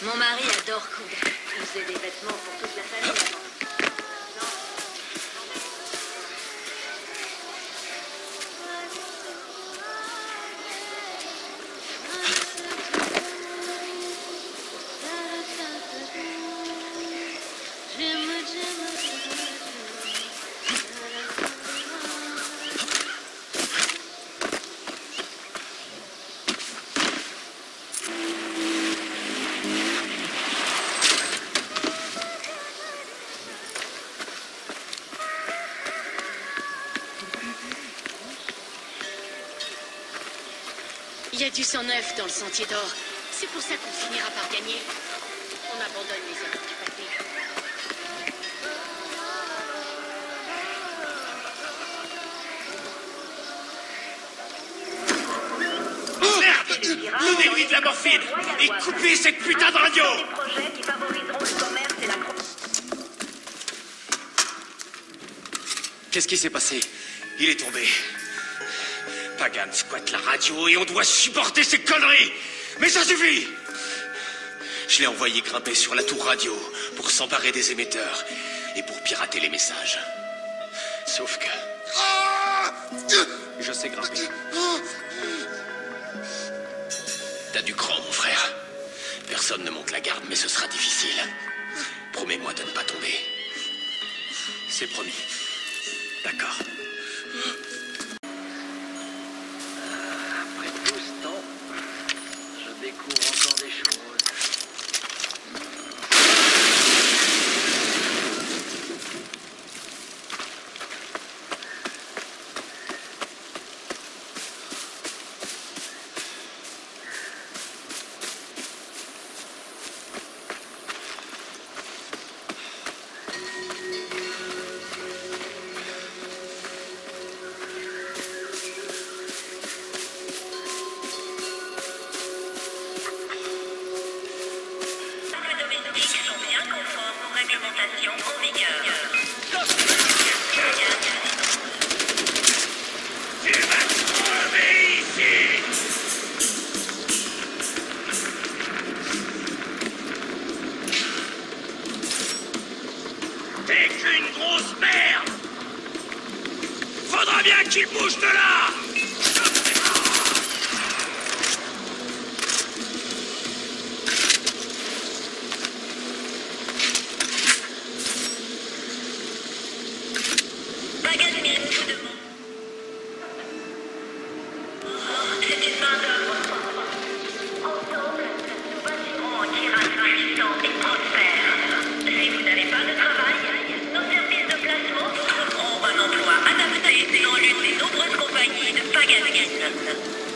Mon mari adore coudre. Il faisait des vêtements pour toute la famille Il y a du sang neuf dans le sentier d'or. C'est pour ça qu'on finira par gagner. On abandonne les erreurs du passé. Merde Donnez-lui de la morphine Et coupez cette putain de radio le Qu'est-ce qui s'est passé? Il est tombé. Pagan squatte la radio et on doit supporter ces conneries Mais ça suffit Je l'ai envoyé grimper sur la tour radio pour s'emparer des émetteurs et pour pirater les messages. Sauf que... Je sais grimper. T'as du cran, mon frère. Personne ne monte la garde, mais ce sera difficile. Promets-moi de ne pas tomber. C'est promis. D'accord. Découvre encore des choses. Qu'une grosse merde Faudra bien qu'il bouge de là Paganine, tout de monde. Oh, c'est une main d'œuvre. Thank you.